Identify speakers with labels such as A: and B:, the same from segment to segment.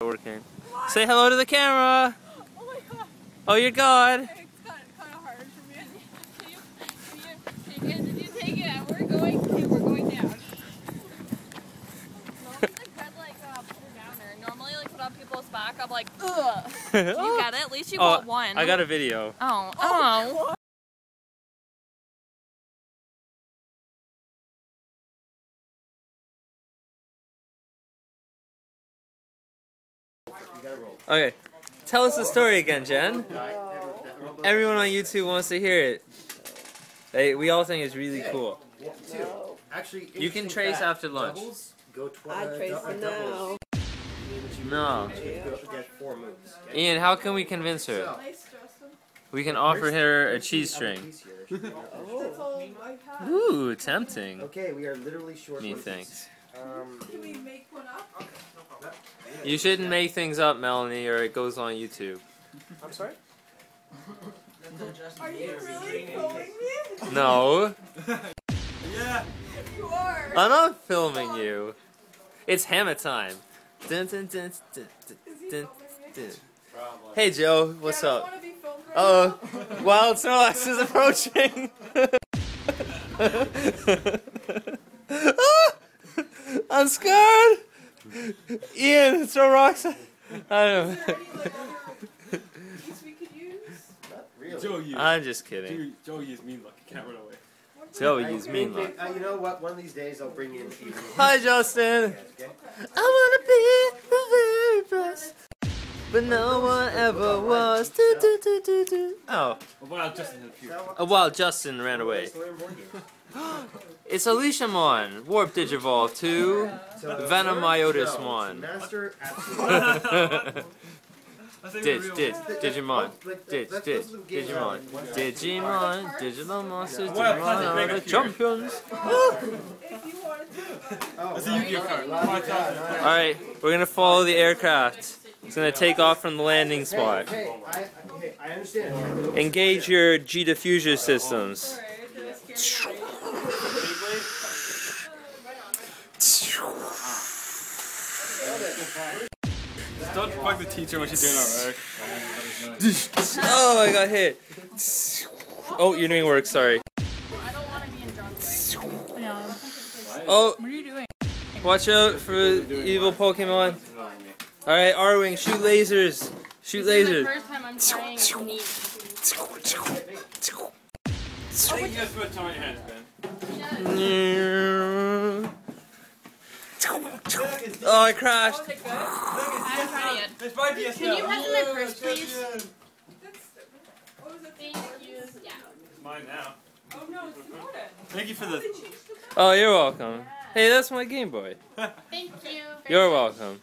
A: Working. Say hello to the camera.
B: Oh my god.
A: Oh, you're God.
B: It's kind of, kind of hard for me. Can you, can you, can you, you take it? We're going, okay, we're going down. Normally, like, red, like, uh, put it down there. Normally, like, put on people's back, I'm like, ugh. You get it? At least you
A: oh,
B: got one.
A: I got a video.
B: Oh, oh.
A: Okay, tell us the story again, Jen. Everyone on YouTube wants to hear it. Hey, we all think it's really cool.
C: Two. Actually,
A: You can trace
C: fact,
A: after lunch.
C: Doubles go
D: I
C: uh,
D: trace
C: dou- uh,
D: them now.
C: mean that you
A: No.
C: go- get four moves. okay?
A: Ian, how can we convince her? We can offer her a cheese string.
C: piece here.
D: Oh.
A: Ooh, tempting.
C: Okay, we are literally short. on
A: Methinks.
C: these. Um,
A: You shouldn't make things up, Melanie, or it goes on YouTube.
C: I'm sorry.
D: Are you really filming me?
A: No, yeah.
D: You are.
A: I'm not filming you. It's hammer time. Dun, dun, dun, dun, dun, dun, dun. Hey Joe, what's
D: Yeah,
A: up?
D: don't wanna be filmed right
A: Uh oh, Wild Snorlax is approaching. Ah! I'm scared. Ian, throw rocks. at- I don't
D: now.
A: know.
D: Is there any like other keys we could use?
C: Not really.
E: Joe used.
A: I'm just kidding.
E: Joe, Joe used mean luck. You can't run away.
A: Joe
C: I-
A: use
C: I
A: mean
C: think-
A: luck.
C: Uh, you know what? One of these days I'll bring in.
A: Hi Justin. I wanna be the very best, but no one ever was. Do, do, do, do, do. Oh,
E: Oh, Justin had a few.
A: Oh, While Justin ran away.
C: let's learn more games.
A: It's Aliciamon, Warp Digivolve to
C: So,
A: Venomiotis
C: so,
A: one.
C: Master absolute.
A: Ditch, ditch, Digimon.
C: Like,
A: Ditch, ditch,
C: let's do games
A: Digimon.
C: on one side.
A: Digimon, digital monsters, Digimon are the champions.
D: If you wanted to.
C: Oh,
E: That's a Yu-Gi-Oh card.
C: wow,
E: Five
C: yeah,
E: thousand.
C: nice.
A: Alright, we're gonna follow the aircraft. It's gonna take off from the landing spot.
C: Hey, hey, I, I, hey, I understand.
A: Engage your G diffuser systems.
E: Don't bug the teacher when she's doing our work.
A: Oh, I got hit. Oh, you're doing work, sorry.
B: I don't want to be in drunk.
A: Oh,
B: What are you doing?
A: watch out for evil Pokemon. Alright, Arwing, shoot lasers. Shoot
B: This is the
A: lasers.
B: first time I'm trying to meet.
E: I think you guys put time on your hands, Ben.
A: Oh, I crashed.
B: I haven't tried it yet.
E: It's my DSL.
B: Can you pass my purse, please?
D: What was it?
B: Thank you. Yeah.
E: It's mine now.
D: Oh no, it's not it.
E: Thank you for the.
A: Oh, you're welcome. Hey, that's my Game Boy.
B: Thank you.
A: You're welcome.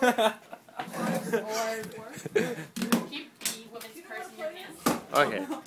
D: How do we play this?
B: Or keep the woman's purse in your hand.
A: Okay.
D: Okay.